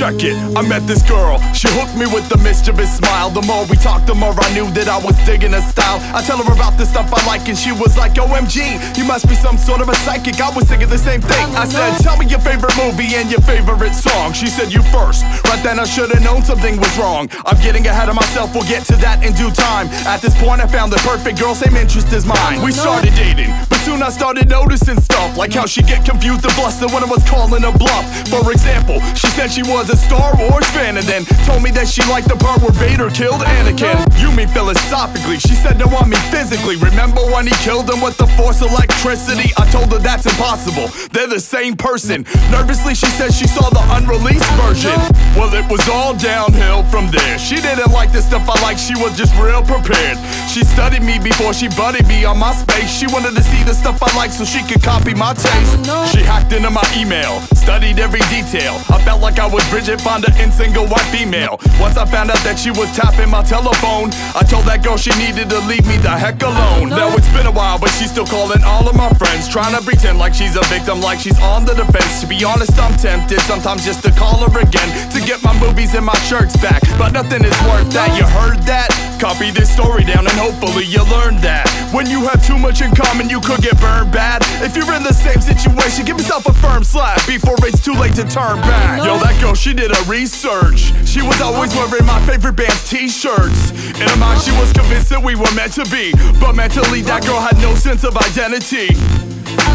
Check it, I met this girl. She hooked me with a mischievous smile. The more we talked, the more I knew that I was digging her style. I tell her about the stuff I like, and she was like, OMG, you must be some sort of a psychic. I was thinking the same thing. I said, Tell me your favorite movie and your favorite song. She said, You first. Right then, I should've known something was wrong. I'm getting ahead of myself, we'll get to that in due time. At this point, I found the perfect girl, same interest as mine. We started dating, but soon I started noticing stuff, like how she get confused and flustered when I was calling her bluff. For example, she said she was a Star Wars fan and then told me that she liked the part where Vader killed Anakin. You mean philosophically, she said no on me physically. Remember when he killed him with the force electricity? I told her that's impossible. They're the same person. Nervously, she said she saw the unreleased version. Well, it was all downhill from there. She didn't like the stuff I like, she was just real prepared. She studied me before she buddied me on MySpace. She wanted to see the stuff I like so she could copy my taste. She hacked into my email, studied every detail. I felt like I was Bridget Fonda in single white female. Once I found out that she was tapping my telephone, I told that girl she needed to leave me the heck alone. Now it's been a while, but she's still calling all of my friends, trying to pretend like she's a victim, like she's on the defense. To be honest, I'm tempted sometimes just to call her again to get my movies and my shirts back. But nothing is worth that. You heard that? Copy this story down and hopefully you learn that. When you have too much in common, you could get burned bad. If you're in the same situation, give yourself a firm slap before it's too late to turn back. Yo, that girl, she did her research. She was always wearing my favorite band's t-shirts. In her mind, she was convinced that we were meant to be. But mentally, that girl had no sense of identity.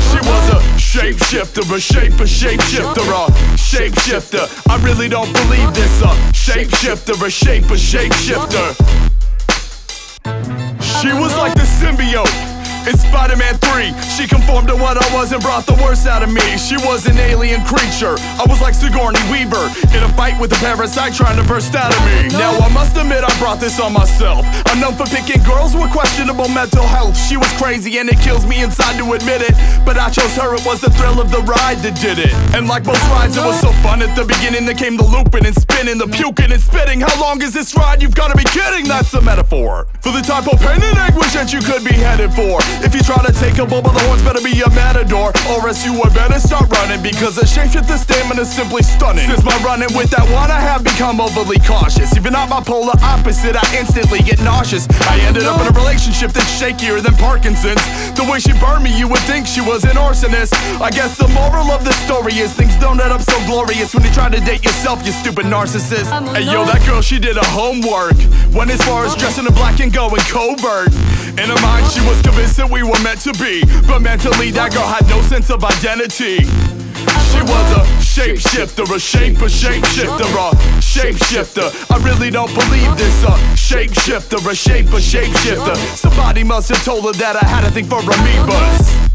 She was a shapeshifter, a shape, a shapeshifter, a shapeshifter. I really don't believe this, a shapeshifter, a shape, a shapeshifter. She was like the symbiote. In Spider-Man 3, she conformed to what I was and brought the worst out of me. She was an alien creature. I was like Sigourney Weaver in a fight with a parasite trying to burst out of me. Now I must admit I brought this on myself. I'm known for picking girls with questionable mental health. She was crazy and it kills me inside to admit it. But I chose her, it was the thrill of the ride that did it. And like most rides, it was so fun at the beginning. There came the looping and spinning, the puking and spitting. How long is this ride? You've gotta be kidding, that's a metaphor. For the type of pain and anguish that you could be headed for. If you try to take a bull by the horns, better be a matador. Or else you would better start running because the shapeshifter stamina is simply stunning. Since my running with that one, I have become overly cautious. Even not my polar opposite, I instantly get nauseous. I ended up in a relationship that's shakier than Parkinson's. The way she burned me, you would think she was an arsonist. I guess the moral of the story is things don't end up so glorious when you try to date yourself, you stupid narcissist. Hey yo, that girl, she did her homework. Went as far as dressing in black and going covert. In her mind, she was convinced that we were meant to be. But mentally, that girl had no sense of identity. She was a shapeshifter, a shaper, shapeshifter, a shapeshifter. I really don't believe this. A shapeshifter, a shaper, shapeshifter. Somebody must have told her that I had a thing for amoebas.